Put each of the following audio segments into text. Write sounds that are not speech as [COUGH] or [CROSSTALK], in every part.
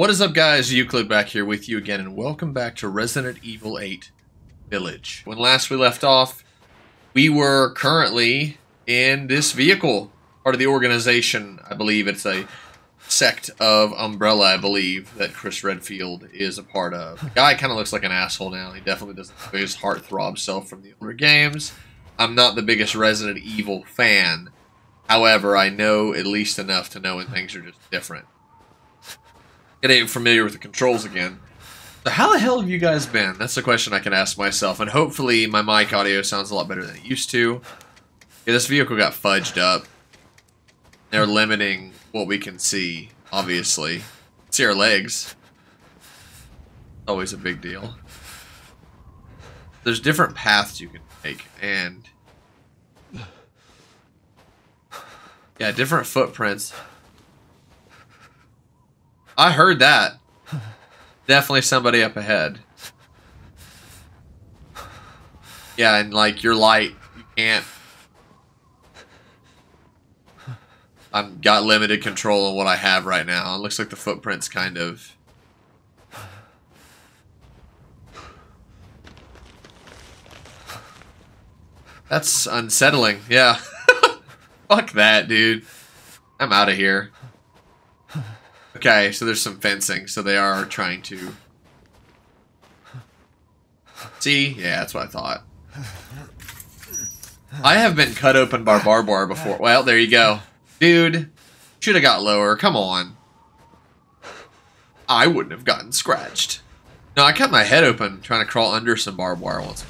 What is up guys, Euclid back here with you again and welcome back to Resident Evil 8 Village. When last we left off, we were currently in this vehicle, part of the organization, I believe it's a sect of Umbrella, I believe, that Chris Redfield is a part of. The guy kind of looks like an asshole now, he definitely doesn't have his heartthrob self from the older games. I'm not the biggest Resident Evil fan, however, I know at least enough to know when things are just different getting familiar with the controls again. So how the hell have you guys been? That's the question I can ask myself, and hopefully my mic audio sounds a lot better than it used to. Yeah, this vehicle got fudged up. They're limiting what we can see, obviously. See our legs. Always a big deal. There's different paths you can take, and... Yeah, different footprints. I heard that. Definitely somebody up ahead. Yeah, and like your light, you can't. I've got limited control on what I have right now. It looks like the footprint's kind of. That's unsettling. Yeah. [LAUGHS] Fuck that, dude. I'm out of here. Okay, so there's some fencing, so they are trying to... See? Yeah, that's what I thought. I have been cut open by barbed wire before. Well, there you go. Dude, should have got lower. Come on. I wouldn't have gotten scratched. No, I cut my head open trying to crawl under some barbed wire once.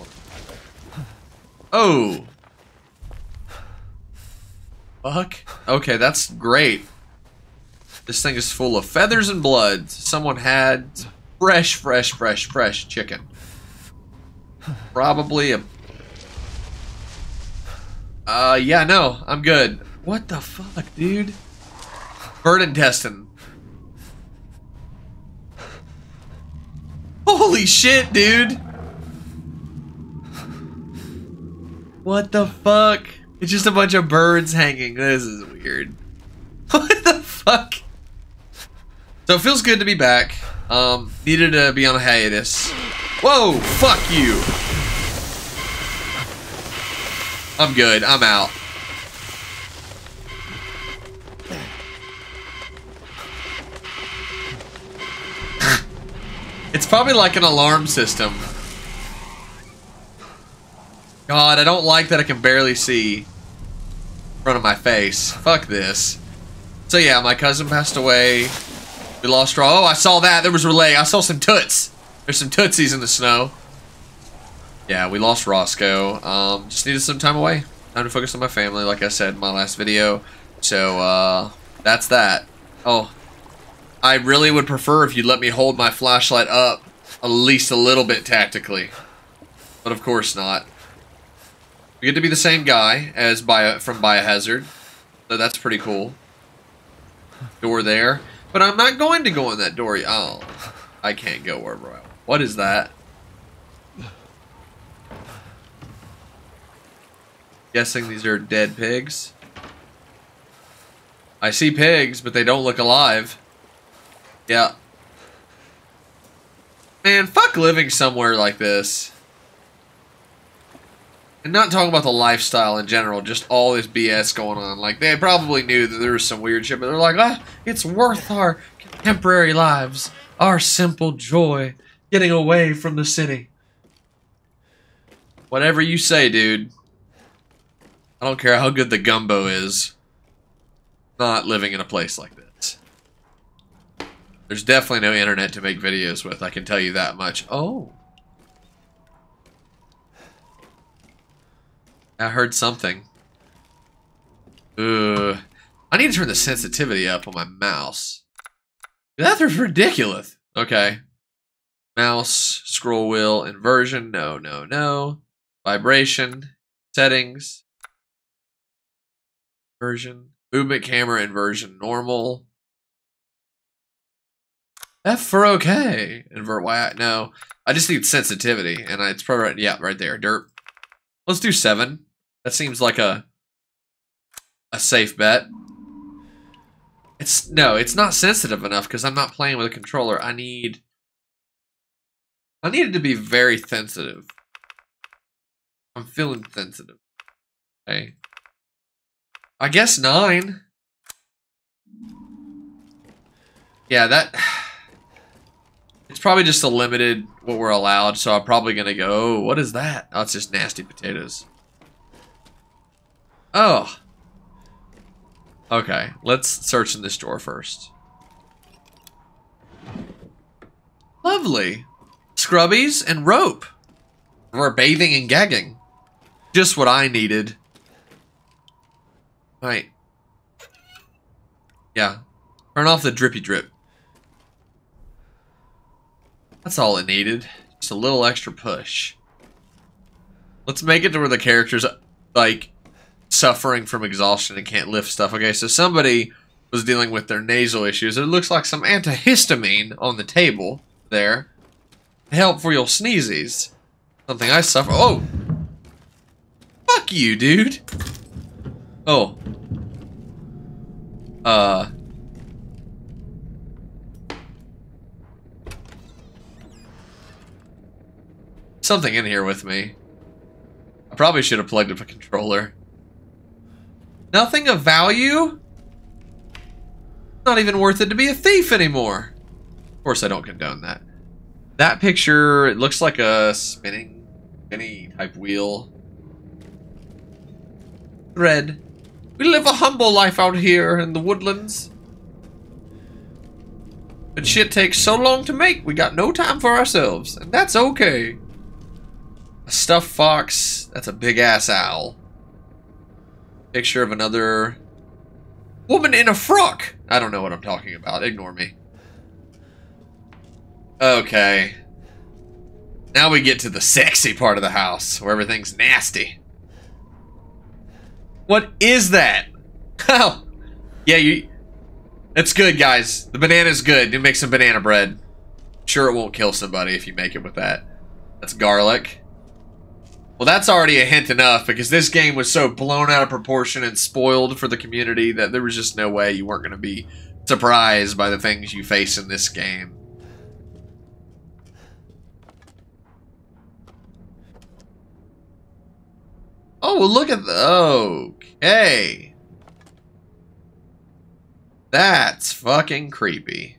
Oh. Fuck. Okay, that's great. This thing is full of feathers and blood. Someone had fresh, fresh, fresh, fresh chicken. Probably a... Uh, yeah, no, I'm good. What the fuck, dude? Bird intestine. Holy shit, dude! What the fuck? It's just a bunch of birds hanging. This is weird. [LAUGHS] What the fuck? So it feels good to be back. Um, needed to be on a hiatus. Whoa, fuck you. I'm good, I'm out. [LAUGHS] it's probably like an alarm system. God, I don't like that I can barely see in front of my face. Fuck this. So yeah, my cousin passed away. We lost Raw. Oh, I saw that. There was relay. I saw some toots. There's some tootsies in the snow. Yeah, we lost Roscoe. Um, just needed some time away. Time to focus on my family, like I said in my last video. So, uh, that's that. Oh, I really would prefer if you'd let me hold my flashlight up at least a little bit tactically. But of course not. We get to be the same guy as Bio from Biohazard. So that's pretty cool. Door there. But I'm not going to go in that door. Oh, I can't go wherever I want. What is that? Guessing these are dead pigs. I see pigs, but they don't look alive. Yeah. Man, fuck living somewhere like this. And not talking about the lifestyle in general, just all this BS going on. Like, they probably knew that there was some weird shit, but they're like, ah, it's worth our contemporary lives, our simple joy, getting away from the city. Whatever you say, dude. I don't care how good the gumbo is. Not living in a place like this. There's definitely no internet to make videos with, I can tell you that much. Oh. I heard something. Ugh. I need to turn the sensitivity up on my mouse. That is ridiculous. Okay. Mouse, scroll wheel, inversion. No, no, no. Vibration. Settings. Inversion. Movement camera inversion. Normal. F for okay. Invert Y. No. I just need sensitivity. And it's probably right. Yeah, right there. Derp. Let's do seven. That seems like a a safe bet. It's no, it's not sensitive enough because I'm not playing with a controller. I need I need it to be very sensitive. I'm feeling sensitive. Okay. I guess nine. Yeah, that [SIGHS] it's probably just a limited what we're allowed, so I'm probably gonna go, oh, what is that? Oh, it's just nasty potatoes. Oh. Okay, let's search in this drawer first. Lovely. Scrubbies and rope. We're bathing and gagging. Just what I needed. Right. Yeah. Turn off the drippy drip. That's all it needed. Just a little extra push. Let's make it to where the character's, like, suffering from exhaustion and can't lift stuff. Okay, so somebody was dealing with their nasal issues. It looks like some antihistamine on the table there. Help for your sneezes. Something I suffer. Oh! Fuck you, dude! Oh. Uh. Something in here with me. I probably should have plugged up a controller. Nothing of value? Not even worth it to be a thief anymore. Of course, I don't condone that. That picture, it looks like a spinning, spinny type wheel. Thread. We live a humble life out here in the woodlands. But shit takes so long to make, we got no time for ourselves. And that's okay. A stuffed fox, that's a big ass owl. Picture of another woman in a frock. I don't know what I'm talking about. Ignore me. Okay. Now we get to the sexy part of the house, where everything's nasty. What is that? [LAUGHS] Oh, yeah, you. It's good, guys. The banana's good. You make some banana bread. Sure, it won't kill somebody if you make it with that. That's garlic. Well, that's already a hint enough because this game was so blown out of proportion and spoiled for the community that there was just no way you weren't going to be surprised by the things you face in this game. Oh, well, look at the... Okay. That's fucking creepy.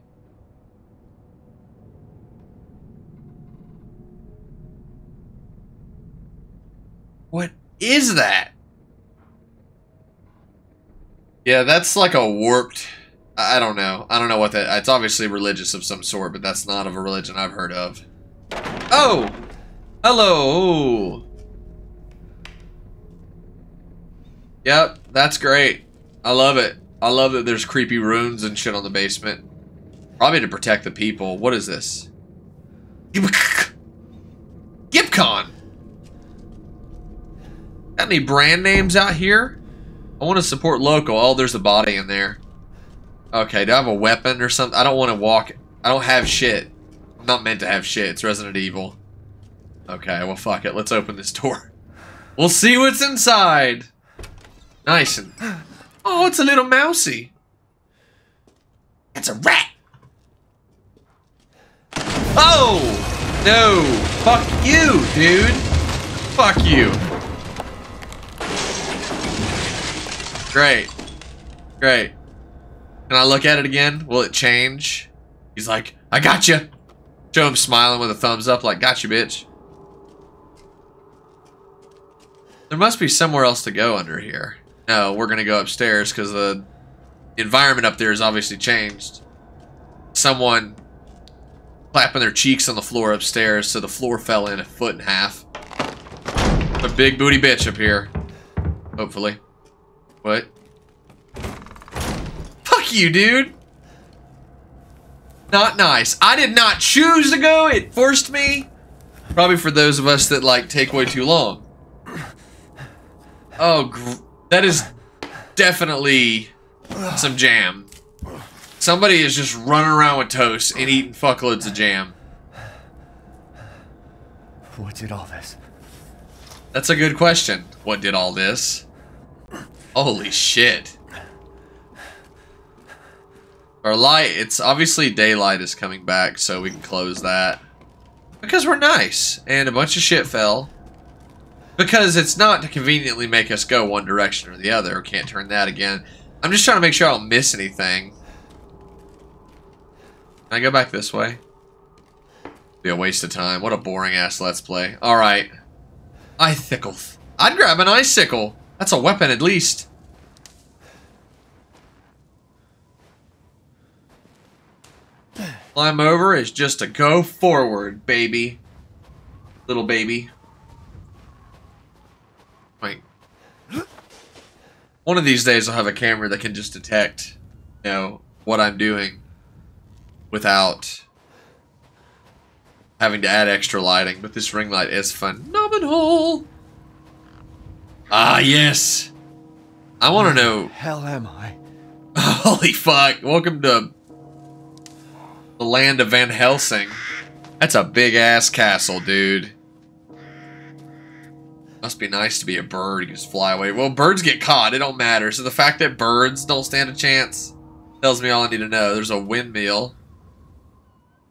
What is that? Yeah, that's like a warped... I don't know. I don't know what that... It's obviously religious of some sort, but that's not of a religion I've heard of. Oh! Hello! Yep, that's great. I love it. I love that there's creepy runes and shit on the basement. Probably to protect the people. What is this? Gipcon! [LAUGHS] Got any brand names out here? I want to support local. Oh, there's a body in there. Okay, do I have a weapon or something? I don't want to walk. I don't have shit. I'm not meant to have shit. It's Resident Evil. Okay, well, fuck it. Let's open this door. [LAUGHS] We'll see what's inside. Nice and... [GASPS] Oh, it's a little mousy. It's a rat. Oh! No. Fuck you, dude. Fuck you. Great. Great. Can I look at it again? Will it change? He's like, I got you. Show him smiling with a thumbs up like, got you, bitch. There must be somewhere else to go under here. No, we're going to go upstairs because the environment up there has obviously changed. Someone clapping their cheeks on the floor upstairs, so the floor fell in a foot and a half. A big booty bitch up here. Hopefully. What? Fuck you, dude! Not nice. I did not choose to go. It forced me. Probably for those of us that, like, take way too long. Oh, that is definitely some jam. Somebody is just running around with toast and eating fuckloads of jam. What did all this? That's a good question. What did all this? Holy shit. Our light, it's obviously daylight is coming back, so we can close that. Because we're nice, and a bunch of shit fell. Because it's not to conveniently make us go one direction or the other. Can't turn that again. I'm just trying to make sure I don't miss anything. Can I go back this way? Be a waste of time. What a boring ass let's play. Alright. Icicle. I'd grab an icicle. That's a weapon at least. Climb over is just to go forward, baby. Little baby. Wait. One of these days I'll have a camera that can just detect, you know, what I'm doing without having to add extra lighting. But this ring light is phenomenal. Ah, yes. I want to know. hell am I? [LAUGHS] Holy fuck. Welcome to the land of Van Helsing. That's a big ass castle, dude. Must be nice to be a bird. You just fly away. Well, birds get caught. It don't matter. So the fact that birds don't stand a chance tells me all I need to know. There's a windmill.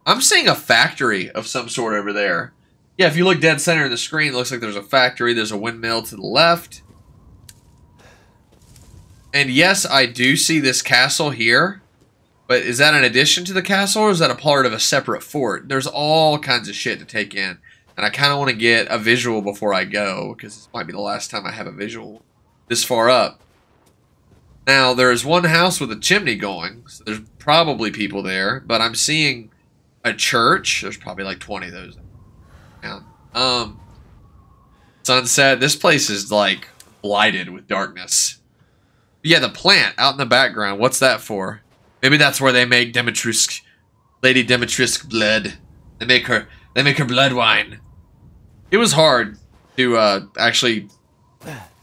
I'm seeing a factory of some sort over there. Yeah, if you look dead center of the screen, it looks like there's a factory. There's a windmill to the left. And yes, I do see this castle here. But is that an addition to the castle or is that a part of a separate fort? There's all kinds of shit to take in. And I kind of want to get a visual before I go because this might be the last time I have a visual this far up. Now, there's one house with a chimney going. So there's probably people there. But I'm seeing a church. There's probably like 20 of those. Yeah. Um, sunset. This place is like blighted with darkness. But yeah, the plant out in the background. What's that for? Maybe that's where they make Dimitrescu, Lady Dimitrescu blood. They make her, they make her blood wine. It was hard to uh, actually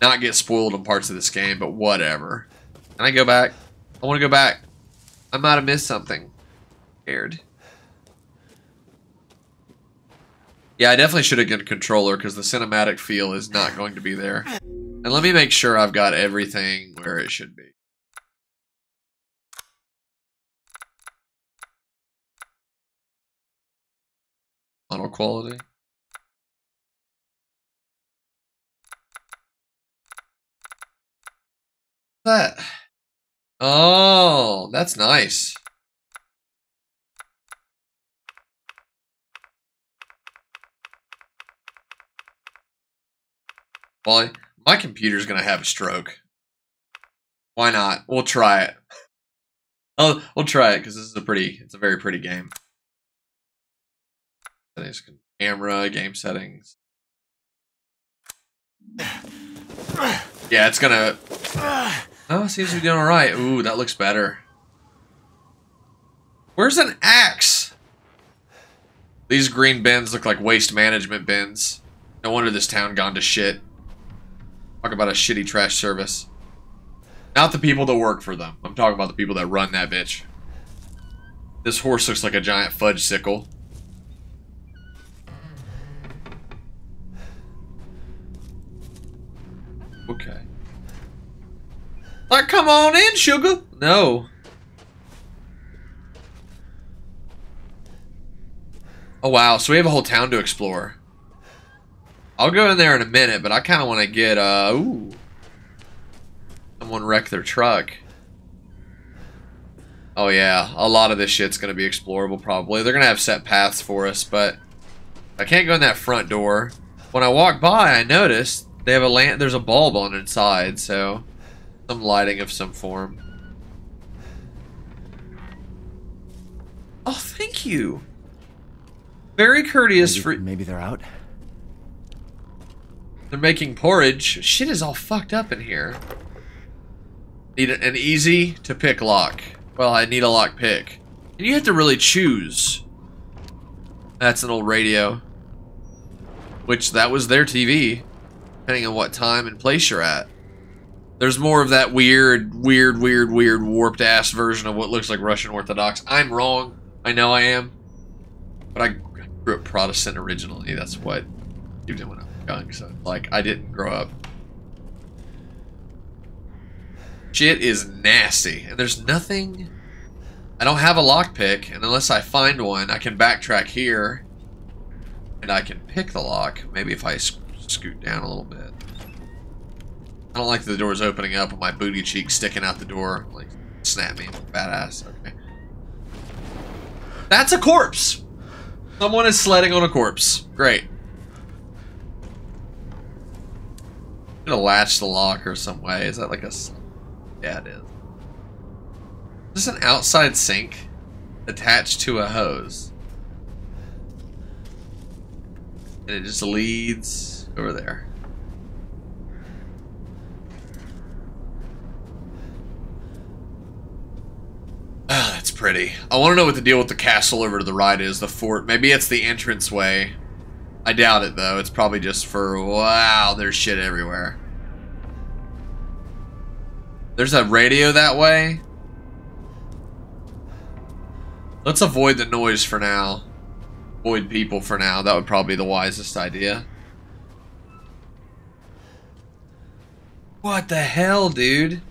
not get spoiled in parts of this game, but whatever. Can I go back? I want to go back. I might have missed something. Scared. Yeah, I definitely should have a controller because the cinematic feel is not going to be there. And let me make sure I've got everything where it should be. Model quality. That. Oh, that's nice. Well, my computer's gonna have a stroke. Why not? We'll try it. [LAUGHS] Oh, we'll try it because this is a pretty, it's a very pretty game. Settings, camera, game settings. Yeah, it's gonna. Oh, it seems to be doing all right. Ooh, that looks better. Where's an axe? These green bins look like waste management bins. No wonder this town gone to shit. Talk about a shitty trash service. Not the people that work for them. I'm talking about the people that run that bitch. This horse looks like a giant fudge sickle. Okay. Like, come on in, sugar. No. Oh, wow. So we have a whole town to explore. I'll go in there in a minute, but I kind of want to get, uh, ooh. Someone wreck their truck. Oh, yeah. A lot of this shit's going to be explorable, probably. They're going to have set paths for us, but I can't go in that front door. When I walk by, I noticed they have a lamp. There's a bulb on inside, so some lighting of some form. Oh, thank you. Very courteous Maybe, for. maybe they're out. They're making porridge. Shit is all fucked up in here. Need an easy to pick lock. Well, I need a lock pick. And you have to really choose. That's an old radio. Which, that was their TV. Depending on what time and place you're at. There's more of that weird, weird, weird, weird, warped ass version of what looks like Russian Orthodox. I'm wrong. I know I am. But I grew up Protestant originally. That's what you did when I was young. So, like, I didn't grow up. Shit is nasty. And there's nothing I don't have a lockpick, and unless I find one, I can backtrack here, and I can pick the lock. Maybe if I sc scoot down a little bit. I don't like the doors opening up with my booty cheek sticking out the door. Like, snap me. Badass. Okay. That's a corpse! Someone is sledding on a corpse. Great. Gonna latch the lock or some way. Is that like a... Yeah, it is. This an outside sink attached to a hose? And it just leads over there. Ah, [SIGHS] that's pretty. I want to know what the deal with the castle over to the right is, the fort. Maybe it's the entrance way. I doubt it, though. It's probably just for, wow, there's shit everywhere. There's a radio that way. Let's avoid the noise for now. Avoid people for now. That would probably be the wisest idea. What the hell, dude?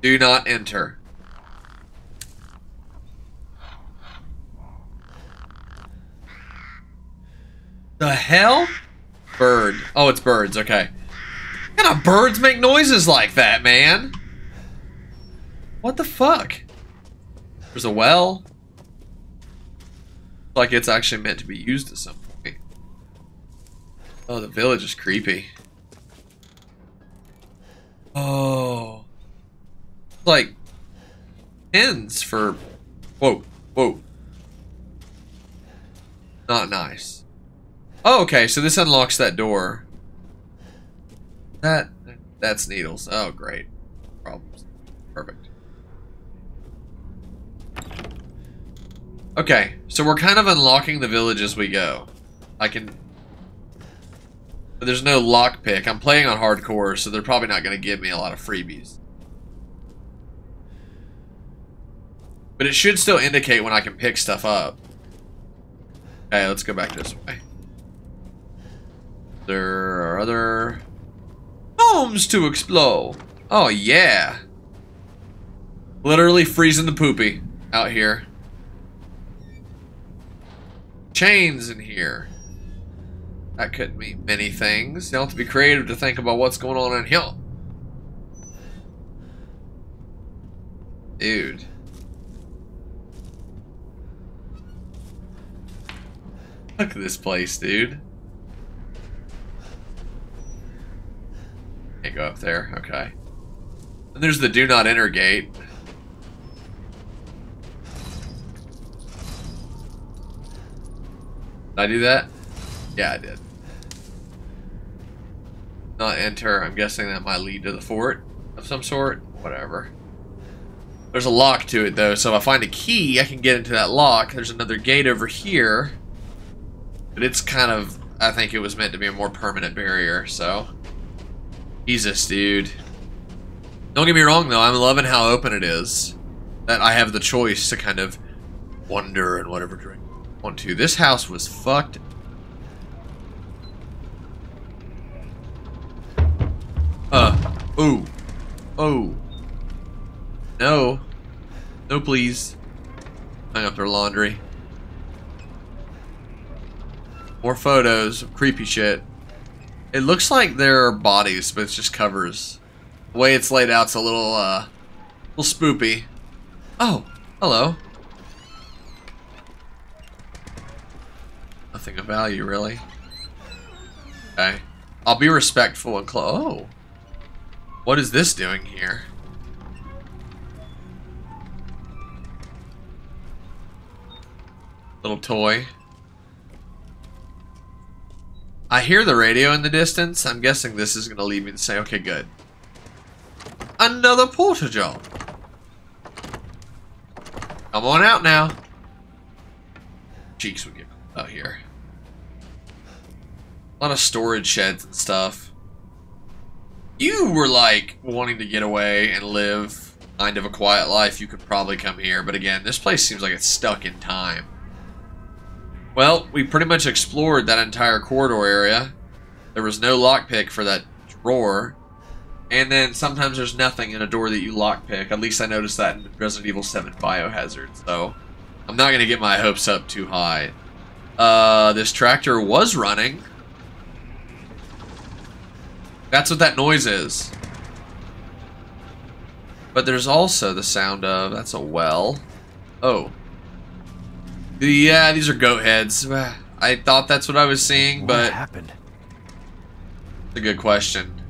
Do not enter. The hell? Bird. Oh, it's birds. Okay. What kind of birds make noises like that, man? What the fuck? There's a well. Like it's actually meant to be used at some point. Oh, the village is creepy. Oh. Like pins for whoa, whoa. Not nice. Oh, okay, so this unlocks that door. That, that's needles. Oh, great. Problems. Perfect. Okay, so we're kind of unlocking the village as we go. I can... But there's no lockpick. I'm playing on hardcore, so they're probably not going to give me a lot of freebies. But it should still indicate when I can pick stuff up. Okay, let's go back this way. There are other homes to explore. Oh, yeah. Literally freezing the poopy out here. Chains in here. That could mean many things. You have to be creative to think about what's going on in here. Dude. Look at this place, dude. Can't go up there. Okay. And there's the do not enter gate. Did I do that? Yeah, I did. Not enter. I'm guessing that might lead to the fort of some sort. Whatever. There's a lock to it, though, so if I find a key, I can get into that lock. There's another gate over here. But it's kind of... I think it was meant to be a more permanent barrier, so... Jesus, dude. Don't get me wrong, though. I'm loving how open it is. That I have the choice to kind of wander and whatever drink I want to. This house was fucked. Uh. Ooh. Oh. No. No, please. Hang up their laundry. More photos of creepy shit. It looks like there are bodies, but it's just covers. The way it's laid out's a little, uh, little spoopy. Oh, hello. Nothing of value, really. Okay. I'll be respectful and close. Oh. What is this doing here? Little toy. I hear the radio in the distance. I'm guessing this is going to lead me to say, okay, good. Another porta john. Come on out now. Cheeks would get out here. A lot of storage sheds and stuff. You were like wanting to get away and live kind of a quiet life. You could probably come here. But again, this place seems like it's stuck in time. Well, we pretty much explored that entire corridor area. There was no lockpick for that drawer. And then sometimes there's nothing in a door that you lockpick. At least I noticed that in Resident Evil 7 Biohazard. So I'm not going to get my hopes up too high. Uh, this tractor was running. That's what that noise is. But there's also the sound of... That's a well. Oh. Yeah, these are goat heads. [SIGHS] I thought that's what I was seeing, but... What happened? It's a good question.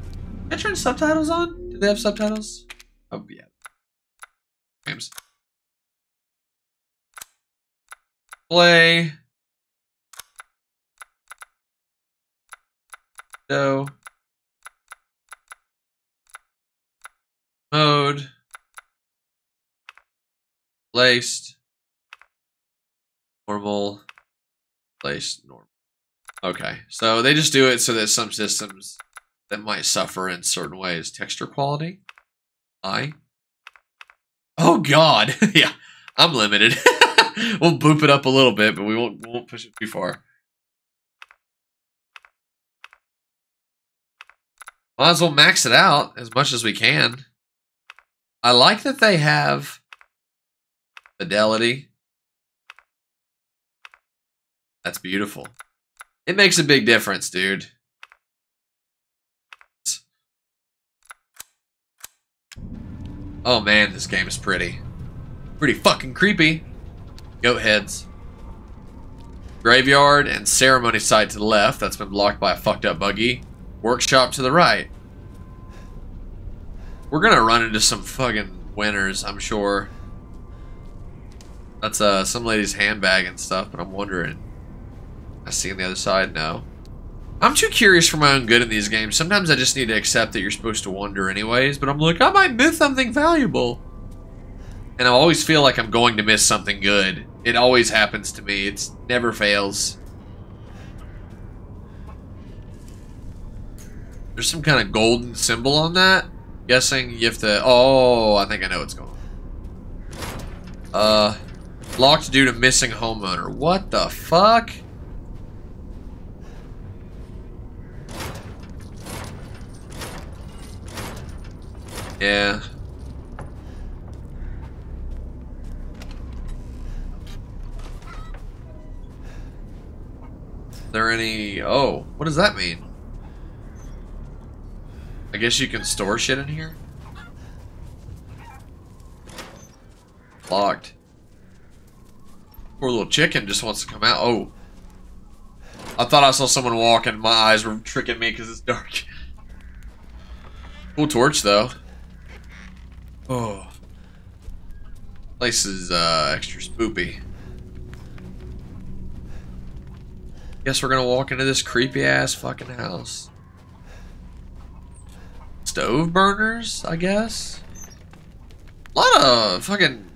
Did I turn subtitles on? Do they have subtitles? Oh, yeah. Games. Play. So. Mode. Placed. Normal. Placed. Normal. Okay, so they just do it so that some systems that might suffer in certain ways. Texture quality? I. Oh god, [LAUGHS] yeah, I'm limited. [LAUGHS] we'll boop it up a little bit, but we won't, we won't push it too far. Might as well max it out as much as we can. I like that they have fidelity. That's beautiful. It makes a big difference, dude. Oh man, this game is pretty. Pretty fucking creepy. Goat heads. Graveyard and ceremony site to the left. That's been blocked by a fucked up buggy. Workshop to the right. We're gonna run into some fucking winners, I'm sure. That's uh some lady's handbag and stuff, but I'm wondering I see on the other side? No. I'm too curious for my own good in these games. Sometimes I just need to accept that you're supposed to wonder anyways, but I'm like, I might miss something valuable. And I always feel like I'm going to miss something good. It always happens to me. It's never fails. There's some kind of golden symbol on that. Guessing you have to... Oh, I think I know what's going on. Uh, locked due to missing homeowner. What the fuck? Yeah. there any... Oh, what does that mean? I guess you can store shit in here? Locked. Poor little chicken just wants to come out. Oh. I thought I saw someone walking. My eyes were tricking me because it's dark. [LAUGHS] Cool torch, though. Oh. Place is uh, extra spoopy. Guess we're gonna walk into this creepy ass fucking house. Stove burners, I guess? A lot of fucking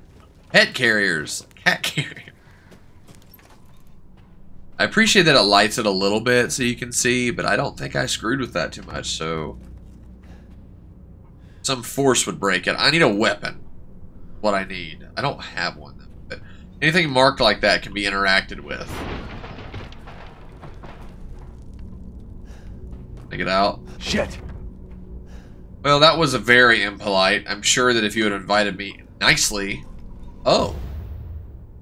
pet carriers. Cat [LAUGHS] carrier. I appreciate that it lights it a little bit so you can see, but I don't think I screwed with that too much, so... Some force would break it. I need a weapon. What I need. I don't have one. But anything marked like that can be interacted with. Take it out. Shit. Well, that was a very impolite. I'm sure that if you had invited me nicely... Oh.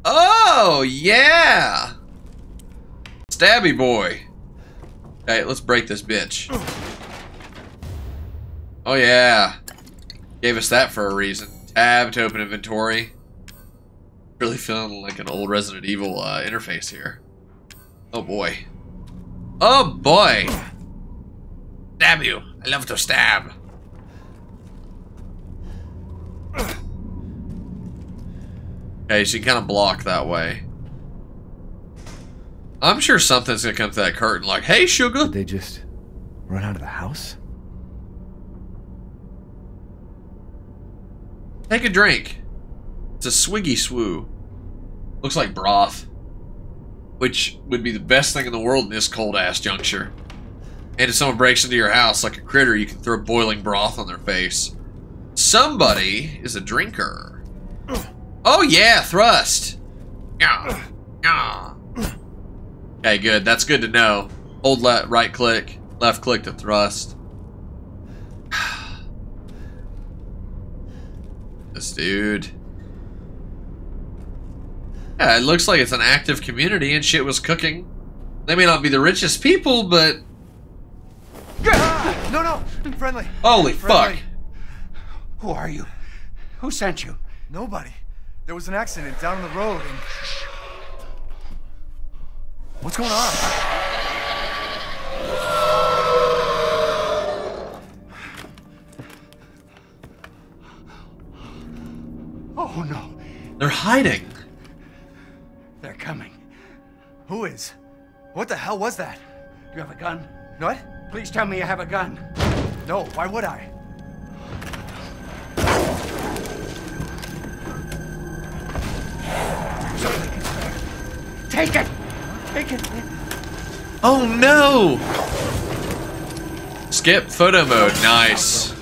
Oh, yeah! Stabby boy. Okay, let's break this bitch. Oh, yeah. Gave us that for a reason. Tab to open inventory. Really feeling like an old Resident Evil uh, interface here. Oh boy. Oh boy! Stab you. I love to stab. Okay, so you kind of block that way. I'm sure something's gonna come to that curtain like, hey, sugar! Did they just run out of the house? Take a drink. It's a swiggy swoo. Looks like broth. Which would be the best thing in the world in this cold ass juncture. And if someone breaks into your house like a critter, you can throw boiling broth on their face. Somebody is a drinker. Oh yeah, thrust. Yeah. Yeah. Okay, good. That's good to know. Hold right click, left click to thrust. This dude. Yeah, it looks like it's an active community and shit was cooking. They may not be the richest people, but No, no, friendly. holy Friendly. fuck. Who are you? Who sent you? Nobody. There was an accident down the road and. What's going on? Oh no, They're hiding. they're coming. Who is? What the hell was that? You have a gun? What? Please tell me you have a gun. No, why would I? Take it! Take it! Oh no! Skip photo mode. Nice.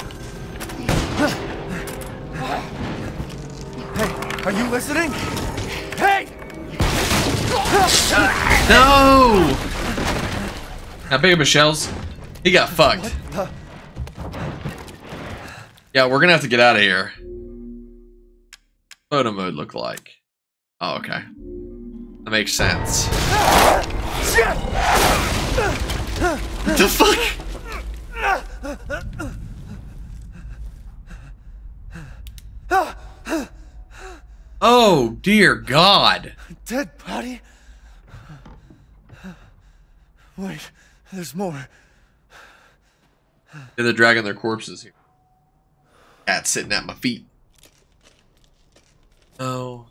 Are you listening? Hey! No! How big of a shells? He got fucked. Yeah, we're gonna have to get out of here. Photo mode look like. Oh, okay. That makes sense. the fuck? Oh dear God! Dead body? Wait, there's more. Yeah, they're dragging their corpses here. Cat sitting at my feet. Oh.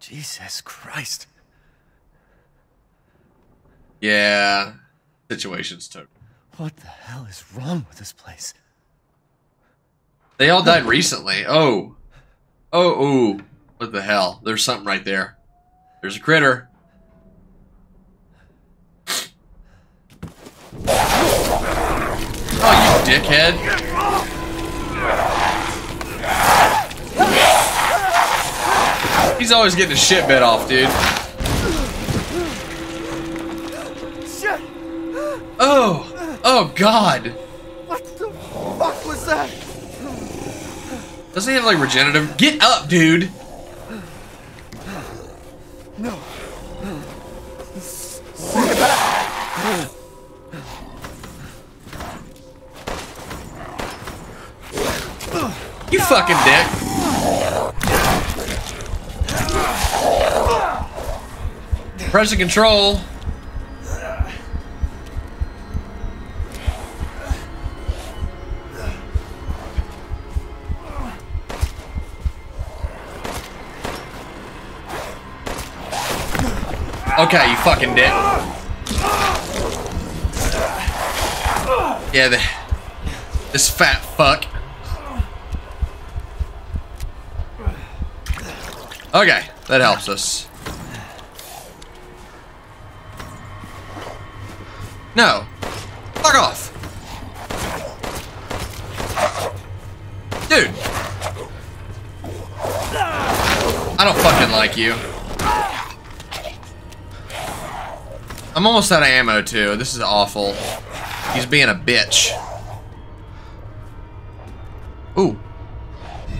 Jesus Christ. Yeah. Situation's took. What the hell is wrong with this place? They all died recently. Oh. Oh, ooh. What the hell? There's something right there. There's a critter. Oh, you dickhead. He's always getting his shit bit off, dude. Oh. Oh, God. What the fuck was that? Doesn't he have, like, regenerative? Get up, dude. No. You fucking dick. Pressing control. Okay, you fucking dick. Yeah, the, this fat fuck. Okay, that helps us. No. Fuck off. Dude. I don't fucking like you. I'm almost out of ammo too. This is awful. He's being a bitch. Ooh.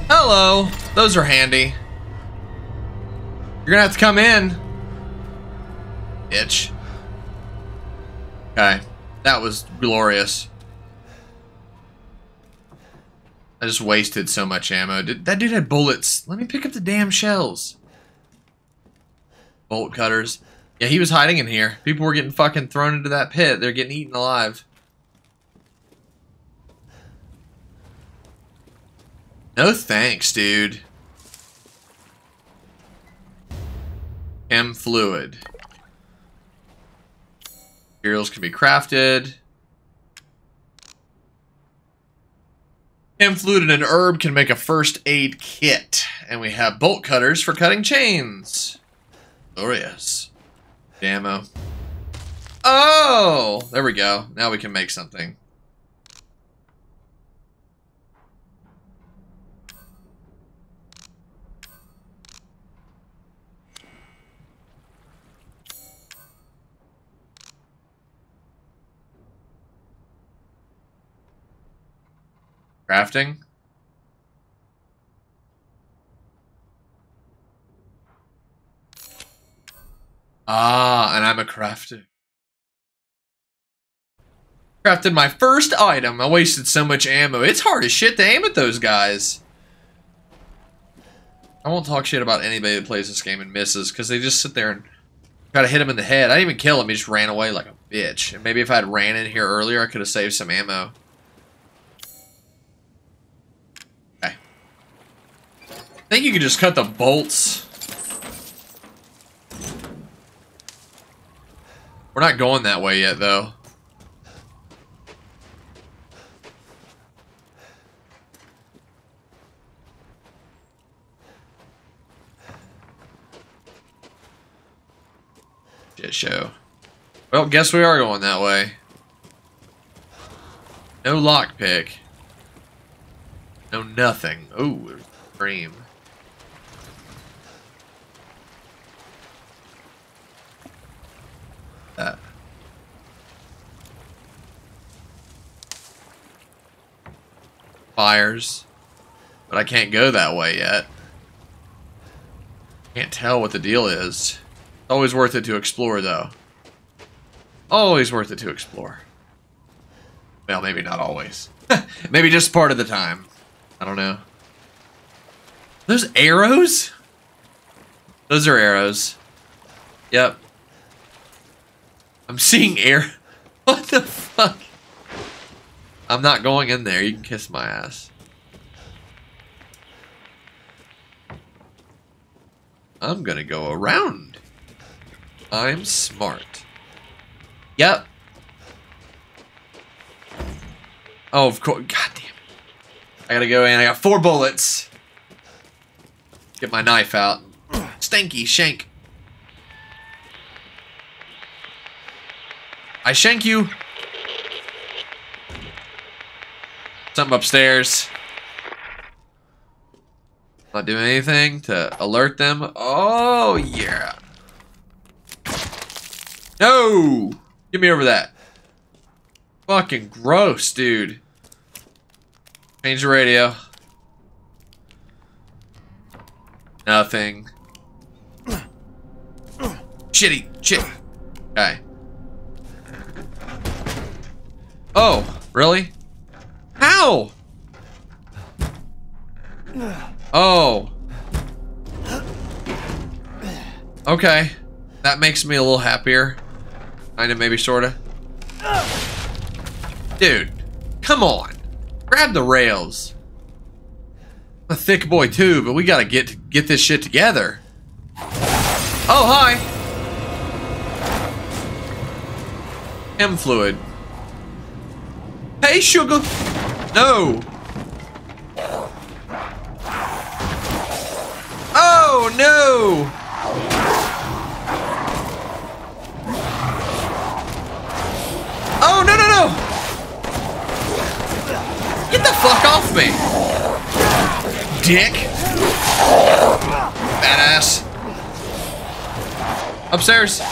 Hello. Those are handy. You're gonna have to come in. Bitch. Okay. That was glorious. I just wasted so much ammo. Did, that dude had bullets. Let me pick up the damn shells. Bolt cutters. Yeah, he was hiding in here. People were getting fucking thrown into that pit. They're getting eaten alive. No thanks, dude. Chem fluid. Materials can be crafted. Chem fluid and an herb can make a first aid kit. And we have bolt cutters for cutting chains. Oh, Glorious ammo. Oh! There we go. Now we can make something. Crafting? Ah, and I'm a crafter. Crafted my first item. I wasted so much ammo. It's hard as shit to aim at those guys. I won't talk shit about anybody that plays this game and misses, because they just sit there and try to hit him in the head. I didn't even kill him, he just ran away like a bitch. And maybe if I had ran in here earlier, I could have saved some ammo. Okay. I think you could just cut the bolts. We're not going that way yet, though. Shit show. Well, guess we are going that way. No lockpick. No nothing. Ooh, cream. That. Fires. But I can't go that way yet. Can't tell what the deal is. Always worth it to explore, though. Always worth it to explore. Well, maybe not always. [LAUGHS] maybe just part of the time. I don't know. Those arrows? Those are arrows. Yep. I'm seeing air. [LAUGHS] What the fuck? I'm not going in there. You can kiss my ass. I'm gonna go around. I'm smart. Yep. Oh, of course. God damn. I gotta go in. I got four bullets. Get my knife out. Stanky shank. I shank you. Something upstairs. Not doing anything to alert them. Oh, yeah. No! Get me over that. Fucking gross, dude. Change the radio. Nothing. [CLEARS THROAT] Shitty. Shit. Okay. Oh, really? How? Oh. Okay. That makes me a little happier. Kinda, maybe, sorta. Dude, come on. Grab the rails. I'm a thick boy too, but we gotta get get this shit together. Oh, hi. M fluid. Hey, sugar. No. Oh, no. Oh, no, no, no. Get the fuck off me. Dick. Badass. Upstairs.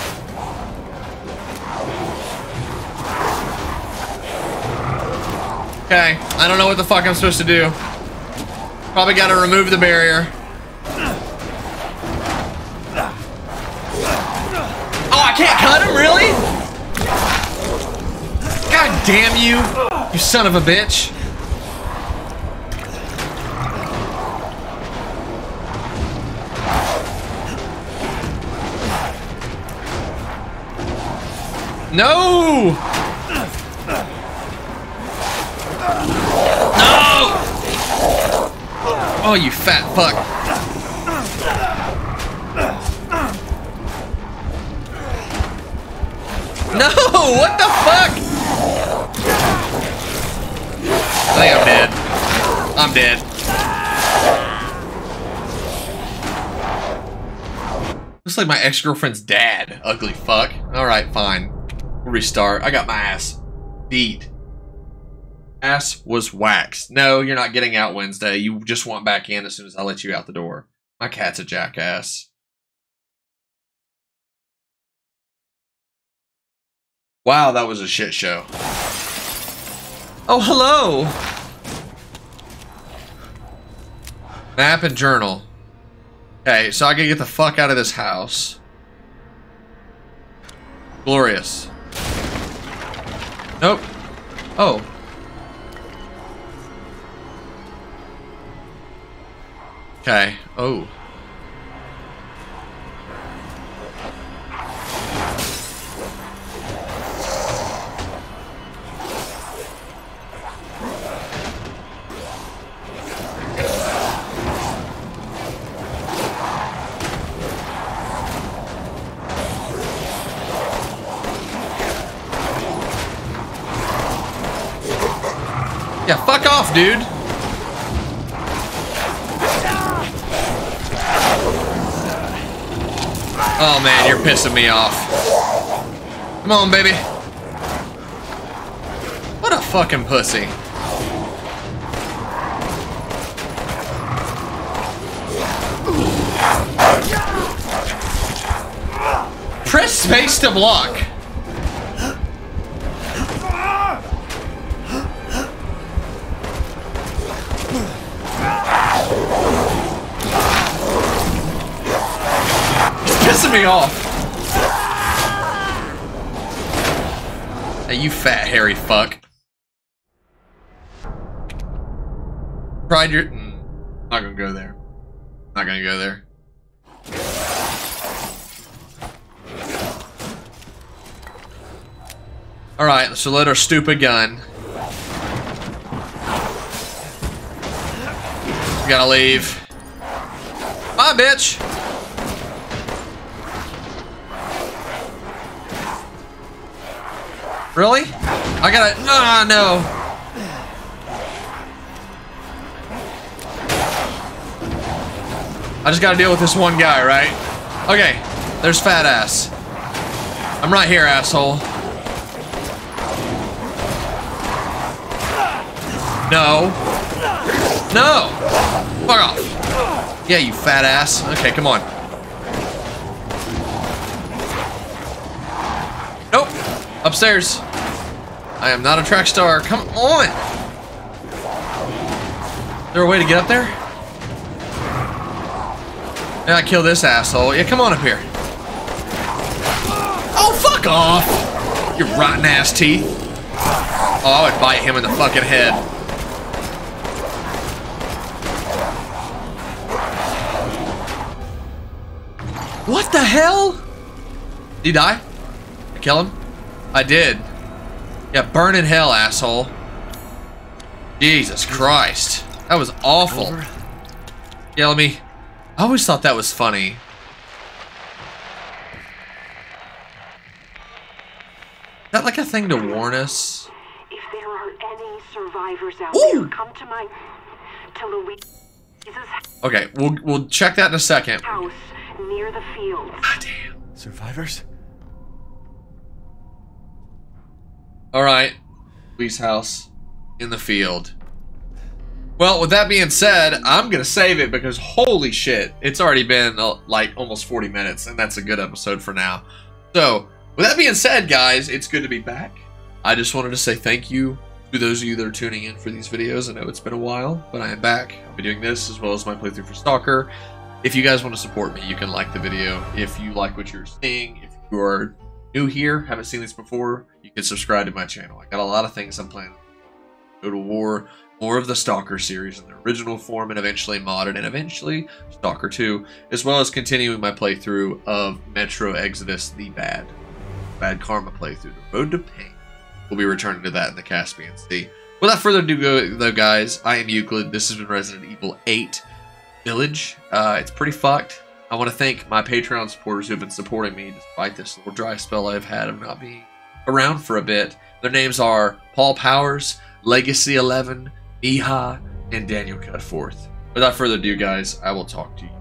Okay, I don't know what the fuck I'm supposed to do. Probably gotta remove the barrier. Oh, I can't cut him, really? God damn you, you son of a bitch. No! Oh, you fat fuck. No! What the fuck? I think I'm dead. I'm dead. Looks like my ex-girlfriend's dad. Ugly fuck. Alright, fine. Restart. I got my ass beat. Ass was waxed. No, you're not getting out Wednesday. You just want back in as soon as I let you out the door. My cat's a jackass. Wow, that was a shit show. Oh, hello. Map and journal. Okay, so I can get the fuck out of this house. Glorious. Nope. Oh. Okay. Oh. Yeah, fuck off, dude. Oh man, you're pissing me off. Come on, baby. What a fucking pussy. Press space to block. Me off. Hey, you fat hairy fuck. Pride your. Mm, not gonna go there. Not gonna go there. Alright, so let our stupid gun. We gotta leave. Bye, bitch! Really? I gotta. Ah, no. I just gotta deal with this one guy, right? Okay, there's fat ass. I'm right here, asshole. No. No! Fuck off. Yeah, you fat ass. Okay, come on. Nope. Upstairs. I am not a track star. Come on. Is there a way to get up there? Yeah, I kill this asshole. Yeah, come on up here. Oh, fuck off! You rotten ass teeth. Oh, I would bite him in the fucking head. What the hell? Did he die? I kill him? I did. Yeah, burn in hell, asshole. Jesus Christ. That was awful. Over. Yeah, let me... I always thought that was funny. Is that like a thing to warn us? If there are any survivors out Ooh. there, come to my to Luiza's Okay, we'll we'll check that in a second. house near the fields. God damn. Survivors? All right, Lee's house in the field. Well, with that being said, I'm gonna save it because holy shit, it's already been uh, like almost 40 minutes, and that's a good episode for now. So, with that being said, guys, it's good to be back. I just wanted to say thank you to those of you that are tuning in for these videos. I know it's been a while, but I am back. I'll be doing this as well as my playthrough for Stalker. If you guys want to support me, you can like the video. If you like what you're seeing, if you are new here, haven't seen this before, you can subscribe to my channel. I got a lot of things I'm planning. Go to war, more of the Stalker series in the original form, and eventually modded, and eventually Stalker 2, as well as continuing my playthrough of Metro Exodus: The Bad, Bad Karma playthrough, The Road to Pain. We'll be returning to that in the Caspian Sea. Without further ado, though, guys, I am Euclid. This has been Resident Evil 8 Village. Uh, it's pretty fucked. I want to thank my Patreon supporters who have been supporting me despite this little dry spell I've had of not being around for a bit. Their names are Paul Powers, Legacy 11, Miha, and Daniel Cutforth. Without further ado, guys, I will talk to you